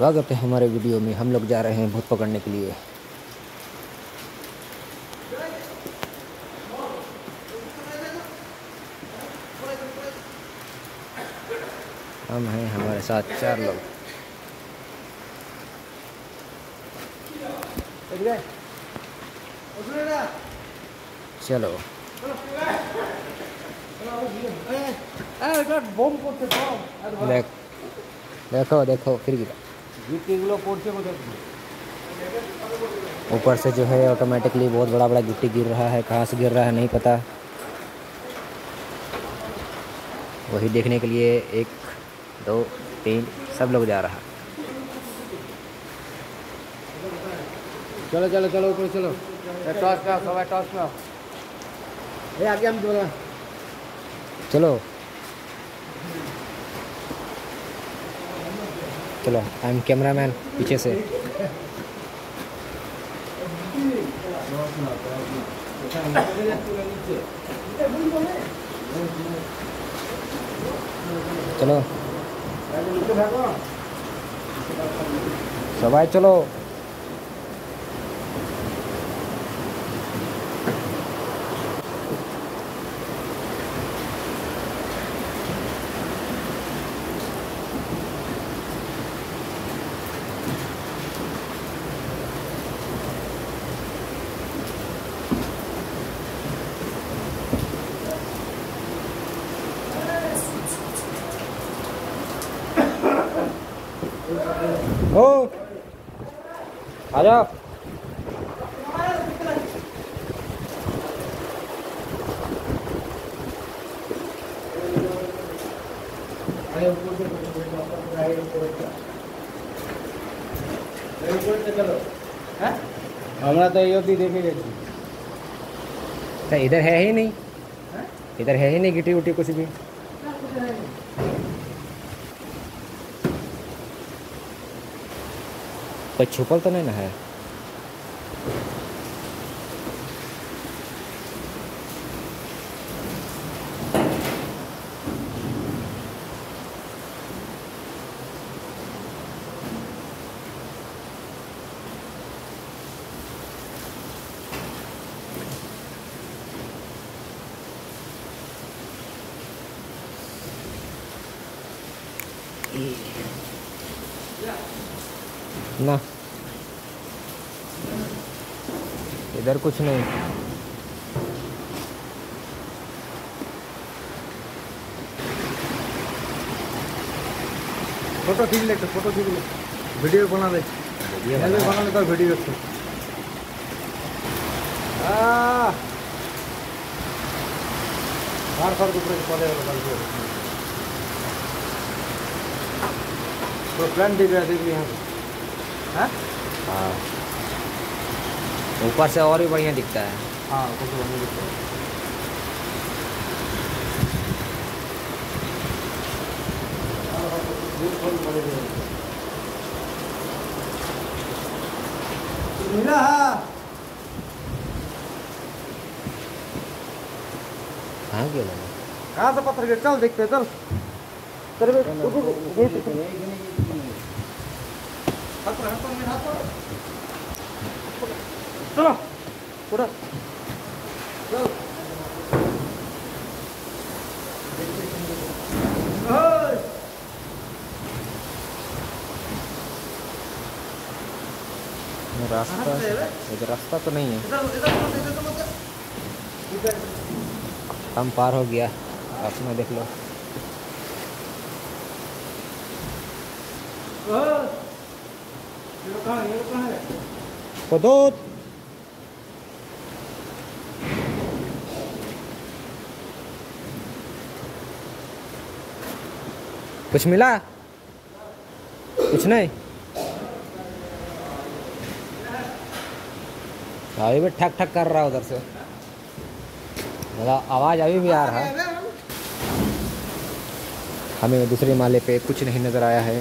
स्वागत है हमारे वीडियो में हम लोग जा रहे हैं भूत पकड़ने के लिए हम हैं हमारे साथ चार लोग चलो देख देखो देखो फिर गिरा ऊपर से जो है ऑटोमेटिकली बहुत बड़ा बड़ा गिट्टी गिर रहा है कहाँ से गिर रहा है नहीं पता। वही देखने के लिए एक दो तीन सब लोग जा रहा। चलो चलो चलो ऊपर चलो। टॉस टॉस में आगे हम चलो। चलो आई एम कैमरा मैन पीछे से। चलो। सबाई चलो। आ जाओ हमारा तो यही भी देखे गए तो इधर है ही नहीं। हाँ? इधर है ही नहीं गिटी उटी कुछ भी। हाँ, कोई छुपल तो नहीं ना है? ना। इधर कुछ नहीं। फ़ोटो खींच लेते तो फ़ोटो खींच ले। वीडियो बना ले बना। लेता वीडियो से बार बार दूसरे कॉले तो फ्रेंड देख रहा देख रही हाँ? हाँ। ऊपर से और भी बढ़िया दिखता है हाँ दिखता है मिला कहाँ से पत्थर गिर चल देखते हैं, चल तेरे पे रुक, रुक, रुक, यहीं पे, हाथ पर, हाथ पर, मेरे हाथ पर। चलो उधर चल ओए, रास्ता कहाँ से है रे? इधर रास्ता तो नहीं है इधर इधर मत, इधर तो मत इधर हम पार हो गया अपना देख लो ओए, ये लोग कहाँ है ये लोग कहाँ है कुछ मिला? कुछ नहीं? अभी भी ठक ठक कर रहा है उधर से। मतलब आवाज़ अभी भी आ रहा है। हमें दूसरे माले पे कुछ नहीं नज़र आया है।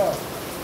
है।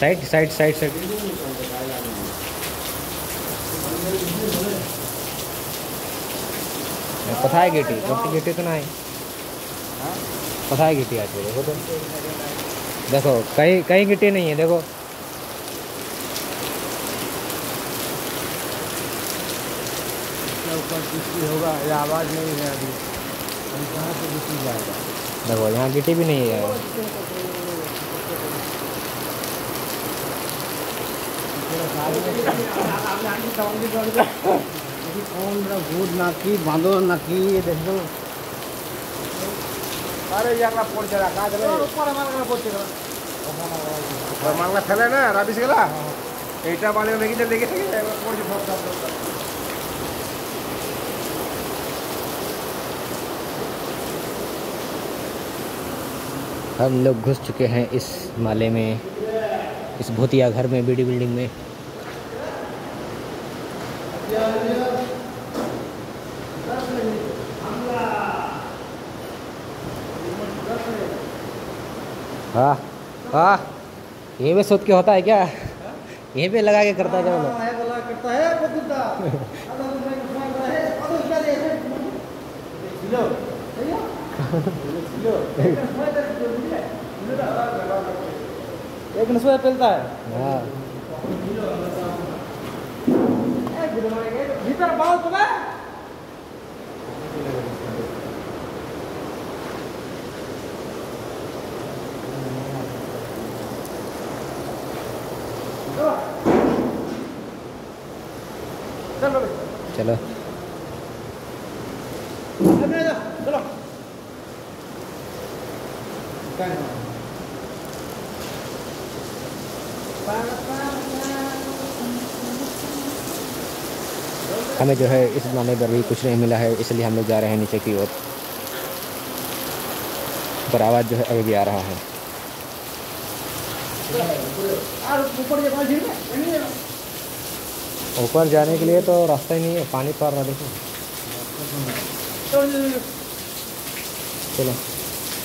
Side side side side. है। गेटी गेटी तो ना है कथा है गेटी आती है देखो तो। देखो कहीं कहीं गिट्टी नहीं है देखो। होगा ये आवाज़ नहीं है अभी। हम कहाँ से किसी जाएगा देखो यहाँ गिटी भी नहीं है। कौन भूत ये देख। अरे यार ना पोड़ चला का चले? ऊपर ना पोड़ चला। चले ना राबिस गला? एटा वाले पोड़ जो हम लोग घुस चुके हैं इस माले में इस भूतिया घर में बीडी बिल्डिंग में। हाँ हाँ। यहीं पे सोच के होता है क्या? यहीं पे लगा के करता है क्या बोलो? है एक नसवा पेलता है। हाँ। भीतर बाल तो चलो। चलो हमें जो है इस मामले पर भी कुछ नहीं मिला है, इसलिए हम लोग जा रहे हैं नीचे की ओर। पर आवाज़ जो है अभी भी आ रहा है। ऊपर जाने के लिए तो रास्ता ही नहीं है पानी पड़ रहा देखो। चलो।